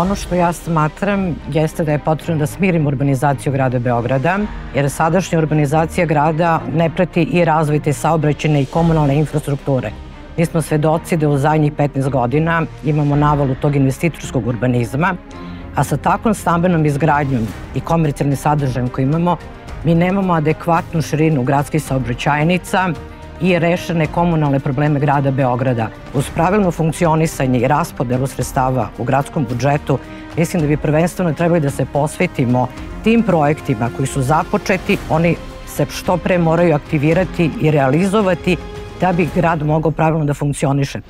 Ono što ja smatram jeste da je potrebno da smirimo urbanizaciju grada Beograda, jer sadašnja urbanizacija grada ne prati i razvoj te saobraćene i komunalne infrastrukture. Mi smo svedoci da u zadnjih 15 godina imamo navalu tog investitorskog urbanizma, a sa takvom stambenom izgradnjom i komercijalnim sadržajem koji imamo, mi nemamo adekvatnu širinu gradskih saobraćajnica i rešene komunalne probleme grada Beograda. Uz pravilno funkcionisanje i raspodelu sredstava u gradskom budžetu, mislim da bi prvenstveno trebali da se posvetimo tim projektima koji su započeti, oni se što pre moraju aktivirati i realizovati da bi grad mogao pravilno da funkcioniše.